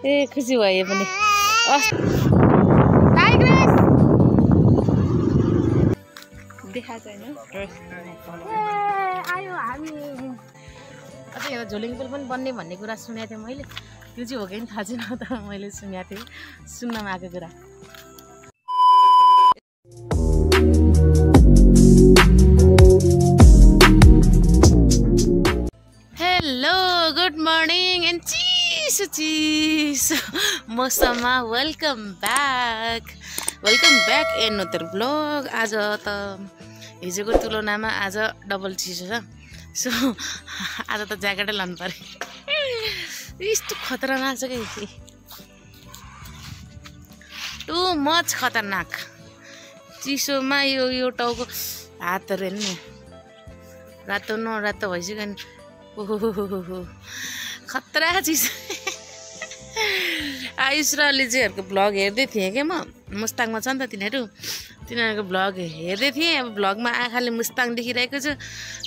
ए खुसी भयो पनि। देखाएको छैन। आयो हामी। अझै यो झोलिङ पुल पनि बन्ने भन्ने कुरा सुनेको थिएँ मैले। त्यो चाहिँ हो कि थाहा छैन तर मैले सुनेको थिएँ। सुन्नमा आएको कुरा। हेलो गुड मर्निङ एन्ड चिसो चिसो मौसममा welcome back welcome back another blog आज त हिजोको तुलनामा आज डबल चिसो छ सो आज त ज्याकेटै लानु पऱ्यो यस्तो खतरनाक छ कि। टु मच खतरनाक। चिसोमा यो यो टाउको हातहरू हेर्नु रातो न रातो भइसक्यो नि। ओहो खतरा चिसो। आयुष र लिजेहरूको भ्लग हेर्दै थिएँ क्या म? मुस्ताङमा छ नि त तिनीहरू। तिनीहरूको भ्लग हेर्दै थिएँ। अब भ्लगमा आँखाले मुस्ताङ देखिरहेको छु।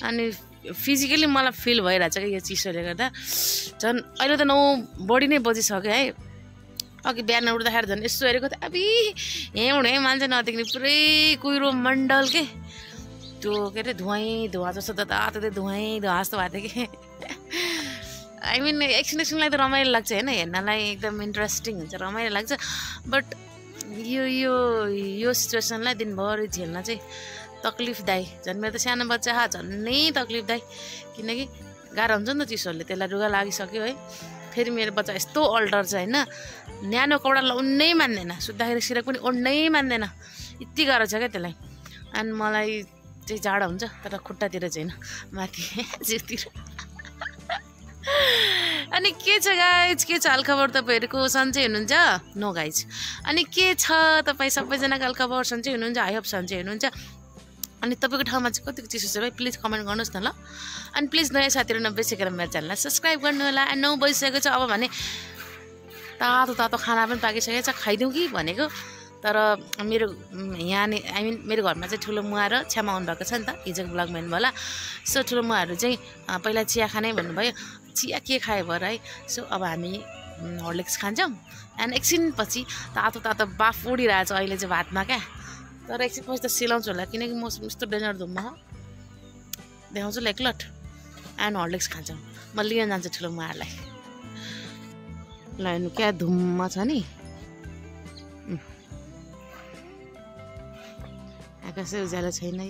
अनि फिजिकली मलाई फिल भइरहेछ क्या यो चिसोले गर्दा। झन् अहिले त नौ बढी नै बजिसक्यो है। अघि बिहान उठ्दाखेरि झन् यसो हेरेको थिएँ अबि हिँड है मान्छे नदेख्ने पुरै कुहिरो मण्डल के। त्यो के अरे धुवैँ धुवा जस्तो त तातो धुवैँ धुवा जस्तो भएको थियो कि। आई मिन एकछिन एकछिनलाई त रमाइलो लाग्छ होइन हेर्नलाई एकदम इन्ट्रेस्टिङ हुन्छ रमाइलो लाग्छ बट यो यो यो सिचुएसनलाई दिनभरि झेल्न चाहिँ तक्लिफदायी झन् मेरो त सानो बच्चा हा झन्नै तक्लिफदायी किनकि गाह्रो हुन्छ नि त चिसोहरूले त्यसलाई रुगा लागिसक्यो है फेरि मेरो बच्चा यस्तो अल्टर छ होइन न्यानो कपडा लाउनै मान्दैन सुत्दाखेरि सिरक पनि ओढ्नै मान्दैन यति गाह्रो छ क्या त्यसलाई अनि मलाई चाहिँ जाडो हुन्छ तर खुट्टातिर चाहिँ माथि जिउतिर अनि के छ गाइज के छ हालखबर तपाईँहरूको? सन्चै हुनुहुन्छ? नो गाइज अनि के छ? तपाईँ सबैजनाको हालखबर सन्चै हुनुहुन्छ? आई होप सन्चै हुनुहुन्छ। अनि तपाईँको ठाउँमा चाहिँ कतिको चिसो छ भाइ? प्लिज कमेन्ट गर्नुहोस् न ल। अनि प्लिज नयाँ साथीहरू नबिर्सिकेर मेरो च्यानललाई सब्सक्राइब गर्नु होला। नौ बजिसकेको छ अब भने तातो तातो खाना पनि पाकिसकेको छ खाइदिउँ कि भनेको। तर मेरो यहाँ नि आई मिन मेरो घरमा चाहिँ ठुलो मुवा र छ्यामा आउनुभएको छ नि त। हिजोको ब्लगमा होला। सो ठुलो मुवाहरू चाहिँ पहिला चिया खाने भन्नुभयो। चिया के खायो भएर है। सो अब हामी हर्लिक्स खान्छौँ। एन्ड एकछिनपछि तातो तातो बाफ उडिरहेको छ अहिले चाहिँ भातमा क्या। तर एकछिनपछि त सिलाउँछु होला किनकि मौसम यस्तो डेन्जर धुम्म छ देखाउँछु ल एकलट। एन्ड हर्लिक्स खान्छौँ। म लिन जान्छु ठुलो मुवाहरूलाई। ल हेर्नु क्या धुम्म छ नि। आकाशै उज्यालो छैन है।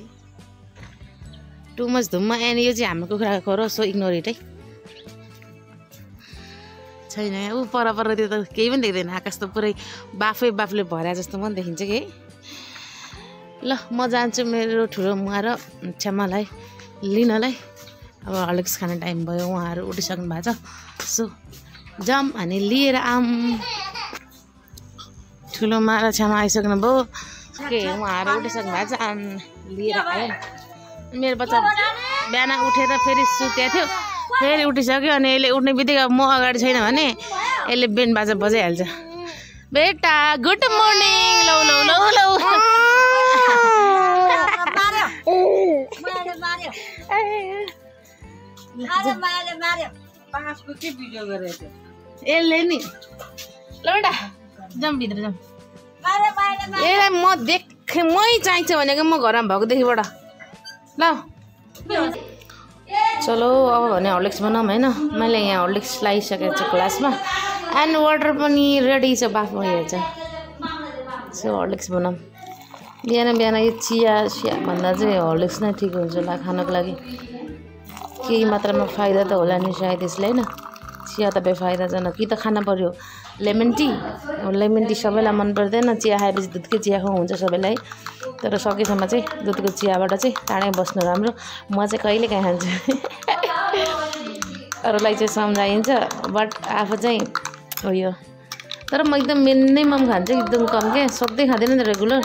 Too much धुम्म। एन्ड यो चाहिँ हाम्रो कुखुराको खोरो सो इग्नोर इट है। छैन। ऊ पर त्यो त केही पनि देख्दैन। आकाश त पुरै बाफै बाफले भरा जस्तो पनि देखिन्छ कि। ल म जान्छु मेरो ठुलो मुवा र छ्यामालाई लिनलाई। अब हर्लिक्स खाने टाइम भयो उहाँहरू उठिसक्नु भएको छ। सो जाम अनि लिएर आम ठुलो र छ्यामा आइसक्नु भयो। के उहाँहरू उठिसक्नु भएको छ। लिएर आयो मेरो बच्चा बिहान उठेर फेरि सुतेको थियो। फेरि उठिसक्यो अनि यसले उठ्ने बित्तिकै म अगाडि छैन भने यसले बेन बाजा बजाइहाल्छ। बेटा गुड मर्निङ लौ लौ लौ लौ। यसले नि ल बेटा जाउँ भित्र जाउँ। यसलाई म देखेँ मै चाहिन्छ भनेको म घरमा भएको देखिबाट। ल। चलो अब भने हर्लिक्स बनाऊँ होइन। मैले यहाँ हर्लिक्स लगाइसकेको छु ग्लासमा एन्ड वाटर पनि रेडी छ बाफमा हेर्छ। सो हर्लिक्स बनाऊँ। बिहान बिहान यो चिया चिया भन्दा चाहिँ हर्लिक्स नै ठिक हुन्छ होला खानको लागि। केही मात्रामा फाइदा त होला नि सायद यसले होइन? चिया त बेफाइदाजनक कि त खान पऱ्यो लेमन टी लेमन टी सबैलाई मन पर्दैन चिया खाएपछि दुधकै चिया खुवाउ हुन्छ सबैलाई। तर सकेसम्म चाहिँ दुधको चियाबाट चाहिँ टाढै बस्नु राम्रो। म चाहिँ कहिले काहीँ खान्छु। अरूलाई चाहिँ सम्झाइन्छ बट आफू चाहिँ उयो। तर म एकदम मिनिमम खान्छु एकदम कम क्या सधैँ खाँदैन नि त रेगुलर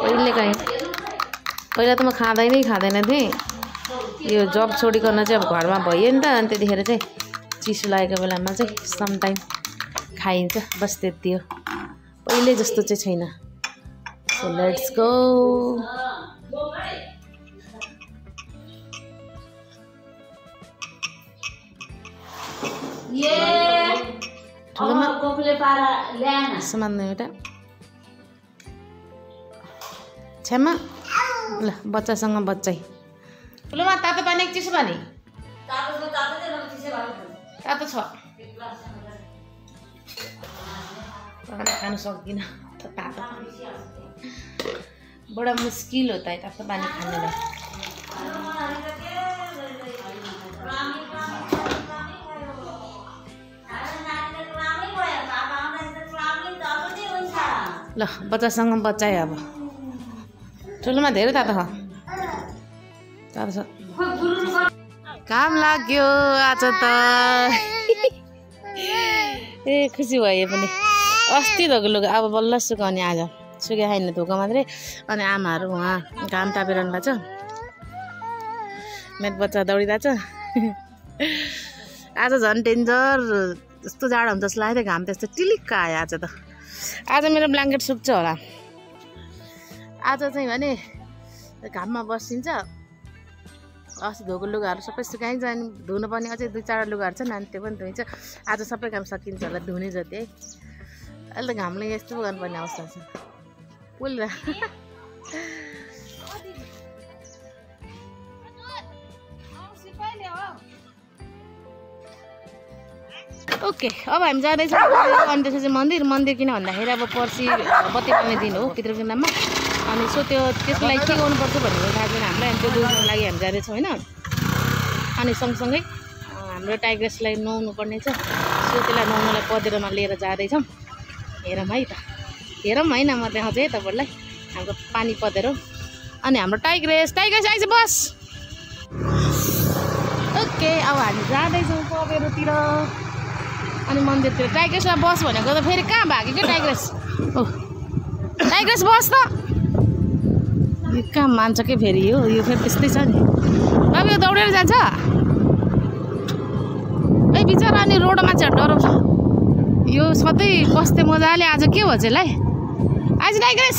कहिले काहीँ। पहिला त म खाँदै नै खाँदैन थिएँ। यो जब छोडिकन चाहिँ अब घरमा भयो नि त अनि त्यतिखेर चाहिँ चिसो लागेको बेलामा चाहिँ समटाइम खाइन्छ बस त्यति हो पहिले जस्तो चाहिँ छैन। सो लेट्स गो एउटा। छ्यामा ल बच्चासँग बच्चै ठुलोमा तातो पानी चिसो पानी। तातो छ। तर खानु सक्दिनँ। तातो बडा मुस्किल हो त तातो पानी खानुलाई। ल बच्चासँग बच्चै अब। ठुलोमा धेरै तातो छ। तातो छ। काम लाग्यो आज त। ए खुसी भयो पनि। अस्ति धोको लुगा। अब बल्ल सुकाउने आज। सुके छैन धोको मात्रै। अनि आमाहरू उहाँ घाम तापिरहनु भएको छ। मेरो बच्चा दौडिरहेको छ। आज झन् डेन्जर यस्तो जाडो हुन्छ जस्तो लाग्यो घाम त्यस्तो टिलिक्क आयो आज त। आज मेरो ब्ल्याङ्केट सुक्छ होला। आज चाहिँ भने घाममा बसिन्छ। अस्ति धोएको लुगाहरू सबै सुकाइन्छ अनि धुनुपर्ने अझै दुई चारवटा लुगाहरू छ। नि अनि त्यो पनि धुइन्छ। आज सबै काम सकिन्छ होला धुने जति है। अहिले त घामले यस्तो गर्नुपर्ने अवस्था छ पुल ओके अब हामी जाँदैछौँ। अनि त्यसपछि मन्दिर मन्दिर किन भन्दाखेरि अब पर्सि बत्ती पाल्ने दिन हो पितृको नाममा अनि सो त्यो त्यसको लागि के गर्नुपर्छ भन्ने थाहा छैन हामीलाई। अनि त्यो बुझ्नको लागि हामी जाँदैछौँ होइन? अनि सँगसँगै हाम्रो टाइग्रेसलाई नुहाउनु पर्ने छ। सो त्यसलाई नुहाउनुलाई पँधेरोमा लिएर जाँदैछौँ। हेरौँ है त। हेरौँ होइन म देखाउँछु है तपाईँहरूलाई हाम्रो पानी पँधेरो अनि हाम्रो टाइग्रेस टाइग्रेस आइज बस। ओके अब हामी जाँदैछौँ पँधेरोतिर अनि मन्दिरतिर। टाइग्रेसलाई बस भनेको त फेरि कहाँ भाग्यो क्या टाइग्रेस ओ टाइग्रेस बस त। यो कहाँ मान्छ कि फेरि यो? यो फेरि त्यस्तै छ नि। अब यो दौडेर जान्छ। ए बिचरा अनि रोडमा चाहिँ डराउँछ। यो सधैँ बस्थे मजाले आज के भन्छ यसलाई आज टाइग्रेस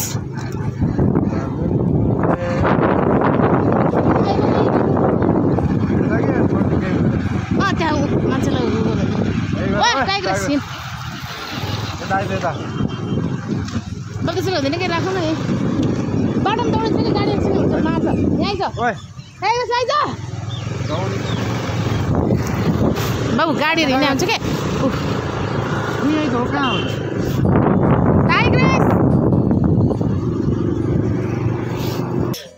अँ त्यहाँ मान्छेलाई उ गर्नु ओ टाइग्रेस हिँड। ल त्यसो हुँदैन कि? राखौँ न यहीँ बाटोमा दौडिन्छ गाडी एक्सिडेन्ट हुन्छ मार्छ यहीँ आइज। बाबु गाडीहरू हिँड्ने हुन्छ के उफ। टाइग्रेस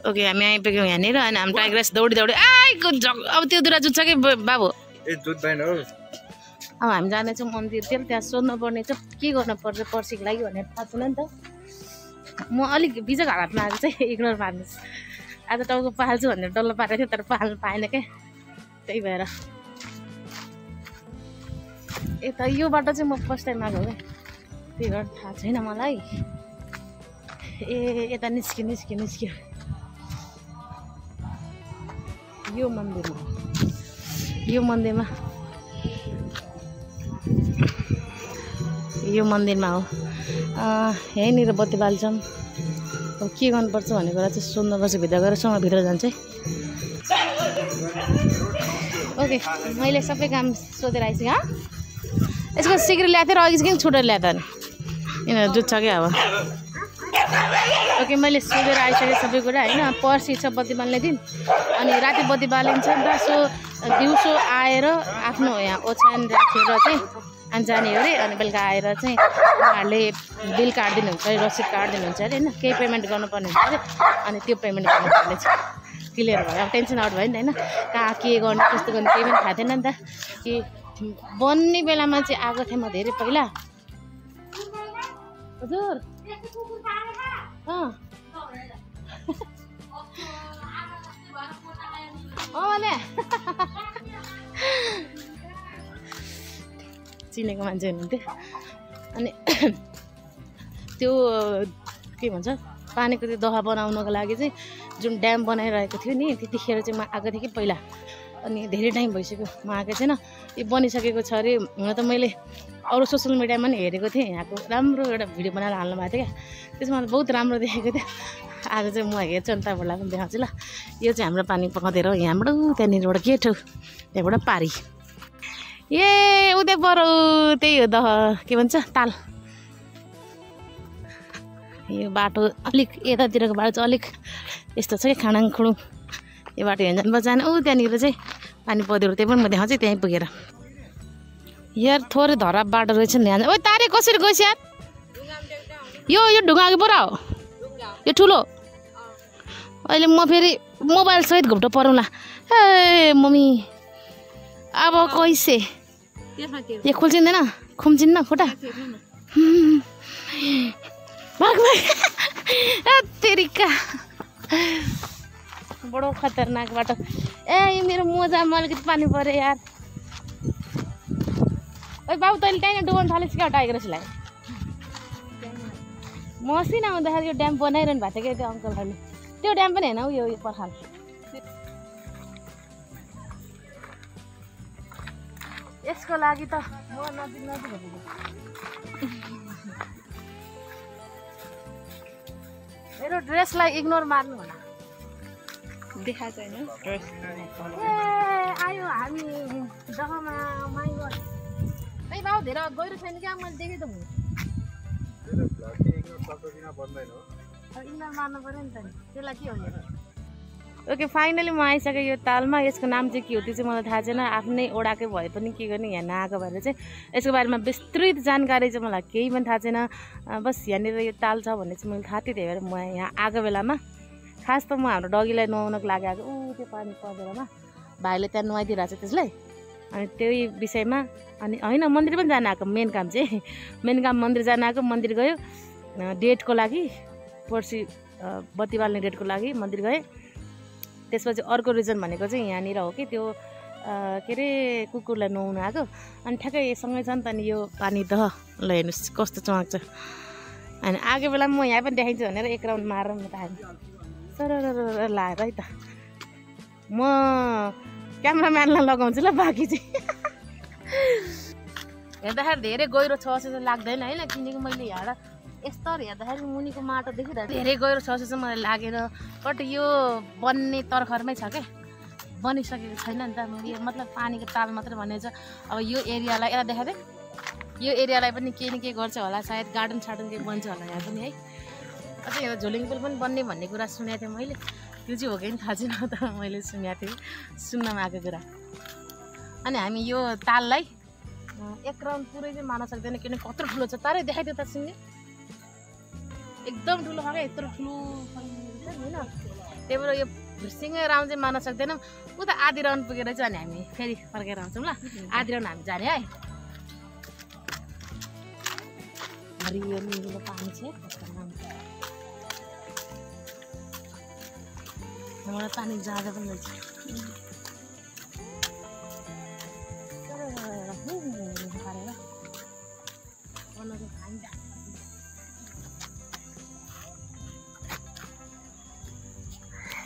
ओके हामी आइपुग्यौँ यहाँनिर अनि हामी टाइग्रेस दौडी दौडी आइको जग अब त्यो दुरा जुत्छ कि बाबु अब हामी जानेछौँ मन्दिरतिर त्यहाँ सोध्नु पर्ने छ के गर्नु पर्छ पर्सिको लागि भनेर थाहा छैन नि त म अलिक बिजक हालतमा आएको चाहिँ इग्नोर मार्नुहोस् आज टाउको पाल्छु भनेर डल्लो पारेको थियो तर पाल्नु पाएन क्या त्यही भएर यता यो बाटो चाहिँ म फर्स्ट टाइम आएको क्या। त्यही भएर थाहा छैन मलाई। ए यता निस्क्यो निस्क्यो निस्क्यो। यो मन्दिरमा। यो मन्दिरमा। यो मन्दिरमा हो। यहीँनिर बत्ती बाल्छौँ अब के गर्नुपर्छ भन्ने कुरा चाहिँ सोध्नुपर्छ भित्र गएर सँग भित्र जान्छ है। ओके मैले सबै काम सोधेर आइसकेँ हँ। यसको सिक्री ल्याएको थिएँ र अघि चाहिँ किन छुटेर ल्याएको अनि यिनीहरू जुत्छ क्या अब ओके मैले सोधेर आइसकेँ सबै कुरा होइन पर्सि छ बत्ती बाल्ने दिन अनि राति बत्ती बालिन्छ नि त सो दिउँसो आएर आफ्नो यहाँ ओछ्यान राखेर चाहिँ अनि जाने अरे अनि बेलुका आएर चाहिँ उहाँहरूले बिल काटिदिनुहुन्छ अरे रसिद काटिदिनुहुन्छ अरे होइन? केही पेमेन्ट गर्नुपर्ने हुन्छ अरे। अनि त्यो पेमेन्ट गर्नुपर्ने छ। क्लियर भयो। अब टेन्सन आउट भयो नि त होइन? कहाँ के गर्ने कस्तो गर्ने केही पनि थाहा थिएन नि त। कि बन्ने बेलामा चाहिँ आएको थिएँ म धेरै पहिला। हजुर। चिनेको मान्छे हुनुहुन्थ्यो। अनि त्यो के भन्छ पानीको त्यो दहा बनाउनको लागि चाहिँ जुन ड्याम बनाइरहेको थियो नि त्यतिखेर चाहिँ म आएको थिएँ कि पहिला। अनि धेरै टाइम भइसक्यो म आएको छैन। यो बनिसकेको छ अरे हुन त मैले अरू सोसियल मिडियामा पनि हेरेको थिएँ यहाँको राम्रो एउटा भिडियो बनाएर हाल्नु भएको थियो क्या। त्यसमा बहुत राम्रो देखेको थियो। आज चाहिँ म हेर्छु अनि तपाईँहरूलाई पनि देखाउँछु ल। यो चाहिँ हाम्रो पानी पकाउँदै र यहाँबाट त्यहाँनिरबाट गेट हो त्यहाँबाट पारी। ए उता बरु त्यही हो त के भन्छ ताल। यो बाटो अलिक यतातिरको बाटो चाहिँ अलिक यस्तो छ कि खाडाङ खुडुङ यो बाटो हिँड्नु बचाएन ऊ त्यहाँनिर चाहिँ पानी पँधेरो त्यही पनि म देखाउँछु त्यहीँ पुगेर। यार थोरै धराप बाटो रहेछ नि यहाँ। ओ तारे कसरी गइस यार? यो यो ढुङ्गाको बोरा हो यो ठुलो। अहिले म फेरि मोबाइल सहित घुप्टो पराउँला ए मम्मी। अब कैसे यो खुल्चिँदैन? खुम्चिन्न खुट्टा? तेरिका। बडो खतरनाक बाटो। ए मेरो मोजामा अलिकति पानी पऱ्यो यार। ओइ बाबु तैँले त्यहीँ डुबाउनु थालेस् क्या टाइगर यसलाई म अस्ति नआउँदाखेरि यो ड्याम बनाइरहनु भएको थियो क्या त्यो अङ्कलहरूले त्यो ड्याम पनि होइन हौ यो यो पर्खाल। यसको लागि त। मेरो ड्रेसलाई इग्नोर मार्नु होला देखा छैन। आयो हामी जग्गामा ए बाबु धेरै गहिरो छैन क्या मैले देखेँ त म अब इग्नोर मार्नु पऱ्यो नि त नि। त्यसलाई के हो मेरो ओके फाइनली म आइसकेँ यो तालमा। यसको नाम चाहिँ के हो त्यो चाहिँ मलाई थाहा छैन। आफ्नै ओडाकै भए पनि के गर्ने यहाँ नआएको भएर चाहिँ। यसको बारेमा विस्तृत जानकारी चाहिँ मलाई केही पनि थाहा छैन। बस यहाँनिर यो ताल छ भन्ने चाहिँ मैले थाहा थियो त्यही भएर म यहाँ आएको बेलामा खास त म हाम्रो डगीलाई नुहाउनको लागि आएको। ऊ त्यो पानी परेरमा भाइले त्यहाँ नुहाइदिइरहेको छ त्यसलाई। अनि त्यही विषयमा अनि होइन मन्दिर पनि जान आएको मेन काम चाहिँ। मेन काम मन्दिर जान आएको मन्दिर गयो। डेटको लागि पर्सि बत्ती बाल्ने डेटको लागि मन्दिर गएँ। त्यसपछि अर्को रिजन भनेको चाहिँ यहाँनिर हो कि त्यो के अरे कुकुरलाई नुहाउनु आएको। अनि ठ्याक्कै सँगै छ नि त नि यो पानी त। ल हेर्नुहोस् कस्तो चमक छ। अनि आएको बेलामा म यहाँ पनि देखाइदिन्छु भनेर एक राउन्ड मारेर म त हामी सर लाएर है त म क्यामराम्यानलाई लगाउँछु ल बाँकी चाहिँ हेर्दाखेरि धेरै गहिरो छ जस्तो लाग्दैन होइन किनकि मैले यहाँ यस्तो हेर्दाखेरि मुनिको माटो देखिरहेको धेरै गहिरो छ जस्तो मलाई लागेन बट यो बन्ने तर्खरमै छ क्या बनिसकेको छैन नि त यो मतलब पानीको ताल मात्रै भनेको छ अब यो एरियालाई यता देखाएको यो एरियालाई पनि केही न केही गर्छ होला सायद गार्डन सार्डन केही बन्छ होला यहाँ पनि है अझै यो झोलिङ पुल पनि बन्ने भन्ने कुरा सुनेको थिएँ मैले। त्यो चाहिँ हो कि? थाहा छैन त मैले सुनेको थिएँ। सुन्नमा आएको कुरा। अनि हामी यो ताललाई एक राउन्ड पुरै चाहिँ मार्न सक्दैन किनकि कत्रो ठुलो छ। तारै देखाइदियो त सिङ्गे एकदम ठुलो क्या यत्रो ठुलो होइन। त्यही भएर यो सिङ्गै राउन्ड चाहिँ मार्न सक्दैनौँ। उता आधी राउन्ड पुगेर चाहिँ अनि हामी फेरि फर्केर आउँछौँ ल। आधी राउन्ड हामी जाने है। हरियो पानी छ मलाई पानी जाँदा पनि खाइन्छ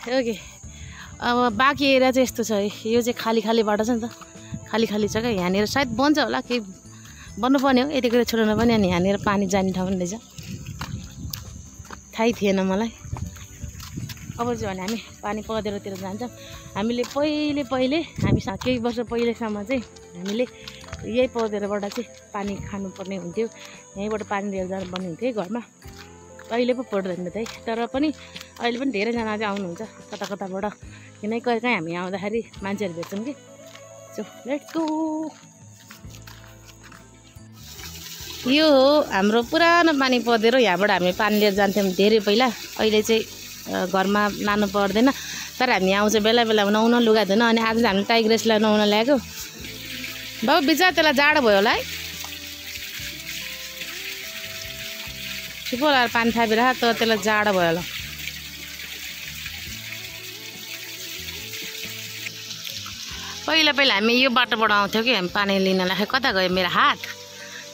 ओके अब बाँकी एरिया चाहिँ यस्तो छ है। यो चाहिँ खाली खाली बाटो छ नि त। खाली खाली छ क्या यहाँनिर सायद बन्छ होला केही बन्नुपर्ने हो। यतिखेर छोडेर पनि अनि यहाँनिर पानी जाने ठाउँ पनि रहेछ थाहै थिएन मलाई। अब चाहिँ भने हामी पानी पँधेरोतिर जान्छौँ। हामीले पहिले पहिले हामी केही वर्ष पहिलेसम्म चाहिँ हामीले यही पँधेरोबाट चाहिँ पानी खानुपर्ने हुन्थ्यो। यहीँबाट पानी लिएर जानुपर्ने हुन्थ्यो है घरमा। अहिले पो पर्दैन त है तर पनि अहिले पनि धेरैजना चाहिँ आउनुहुन्छ कता कताबाट किनकि कहिले काहीँ हामी आउँदाखेरि मान्छेहरू भेट्छौँ कि। सो लेट्स गो यो हो हाम्रो पुरानो पानी पँधेरो यहाँबाट हामी पानी लिएर जान्थ्यौँ धेरै पहिला। अहिले चाहिँ घरमा लानु पर्दैन। तर हामी आउँछ बेला बेला नुहाउन लुगा धुन अनि आज हामीले टाइग्रेसलाई नुहाउन ल्याएको। बाबु बिचरा त्यसलाई जाडो भयो होला है। ठिको होला पानी थापिरहेको तर त्यसलाई जाडो भयो होला। पहिला पहिला हामी यो बाटोबाट आउँथ्यौँ कि हामी पानी लिनलाई। कता गयो मेरो हात?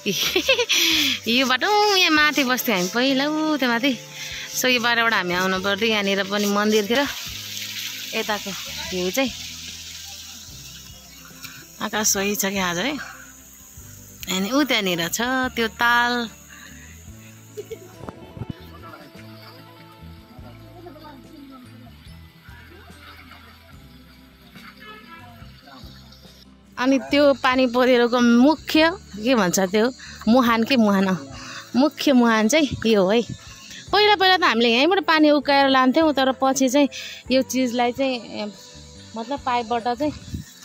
यो बाटो यहाँ माथि बस्थ्यौँ हामी। पहिला ऊ त्यो माथि। सो यो बाटोबाट हामी आउनु पर्थ्यो यहाँनिर पनि मन्दिर थियो। यताको भ्यू चाहिँ आकाश सही छ कि आज है? अनि ऊ त्यहाँनिर छ त्यो ताल। अनि त्यो पानी पहिरोको मुख्य के भन्छ त्यो? मुहान के मुहान। मुख्य मुहान चाहिँ यो हो है। पहिला पहिला त हामीले यहीँबाट पानी उकाएर लान्थ्यौँ तर पछि चाहिँ यो चिजलाई चाहिँ मतलब पाइपबाट चाहिँ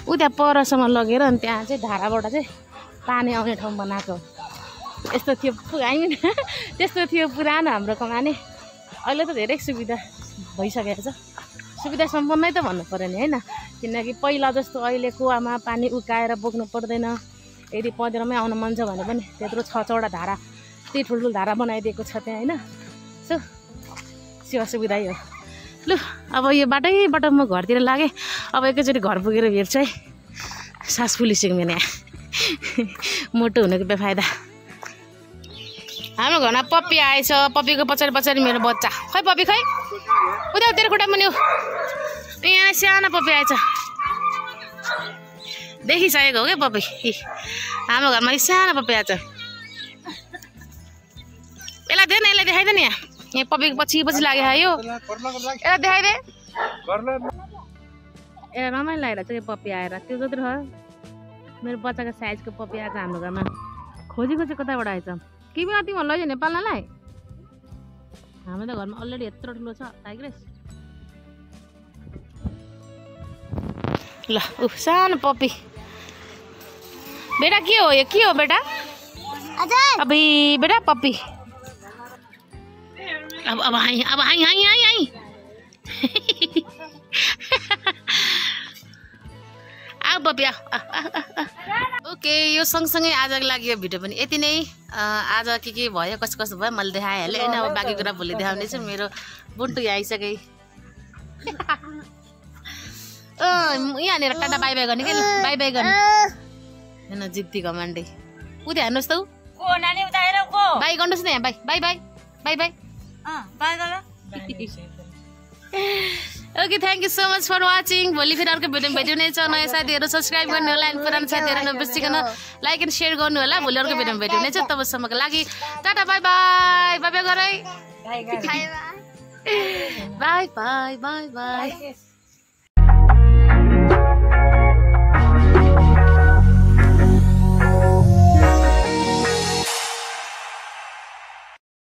उता परसम्म लगेर अनि त्यहाँ चाहिँ धाराबाट चाहिँ पानी आउने ठाउँ बनाएको यस्तो थियो हामी त्यस्तो थियो पुरानो हाम्रो कमाने। अहिले त धेरै सुविधा भइसकेको छ। सुविधा सम्पन्नै त भन्नु पऱ्यो नि होइन? किनकि पहिला जस्तो अहिले कुवामा पानी उकाएर बोक्नु पर्दैन। यदि पँधेरोमै आउनु मन छ भने पनि त्यत्रो छ छवटा धारा त्यति ठुल्ठुलो धारा बनाइदिएको छ त्यहाँ होइन? सो सेवा सुविधा हो लु अब यो बाटैबाट म घरतिर लागेँ। अब एकैचोटि घर पुगेर हेर्छु है। सास फुलिसक्यो भने मोटो हुनुको बेफाइदा हाम्रो घरमा पप्पी आएछ। पप्पीको पछाडि पछाडि मेरो बच्चा। खै पप्पी खै? उता तेरो खुट्टा मुनि। यहाँ सानो पप्पी आएछ। देखिसकेको हो क्या पप्पी? हाम्रो घरमा सानो पप्पी आएछ। यसलाई दे न यसलाई देखाइदे नि यहाँ। यहाँ पप्पीको पछि पछि लाग्यो यो। यसलाई देखाइदे ए रमाइलो लागेर चाहिँ यो पप्पी आएर त्यो जत्रो छ मेरो बच्चाको साइजको पप्पी आएको हाम्रो घरमा। खोजी खोजी कताबाट आएछ कि बिना तिमीहरू लैजाने नेपाललाई? हाम्रो त घरमा अलरेडी यत्रो ठुलो छ टाइग्रेस ल ऊ सानो पप्पी बेटा के हो यो? के हो बेटा? अबे बेटा पप्पी अब अब हाई अब हाई हाई हाई हाई आऊ आऊ। ओके यो सँगसँगै आजको लागि यो भिडियो पनि यति नै। आज के के भयो कस्तो कस्तो भयो मैले देखाइहालेँ। होइन अब बाँकी कुरा भोलि देखाउने छु मेरो बुन्टु यहाँ आइसके यहाँनिर टाटा बाई बाई गर्ने के? ल बाई बाई गर्ने। हेर्न जिद्दी घमान्डे उता हेर्नुहोस् त बाई गर्नुहोस् न यहाँ bye bye bye bye bye. Bye okay thank you so much for watching भोलि फेरि अर्को भिडियो भेट्ने छ नयाँ साथीहरू सब्सक्राइब गर्नु होला अनि पुरानो साथीहरू नबिर्सिकन लाइक एन्ड सेयर गर्नु होला भोलि अर्को भिडियो भेट्ने छ तबसम्मको लागि tata bye bye bye bye गरै bye bye bye by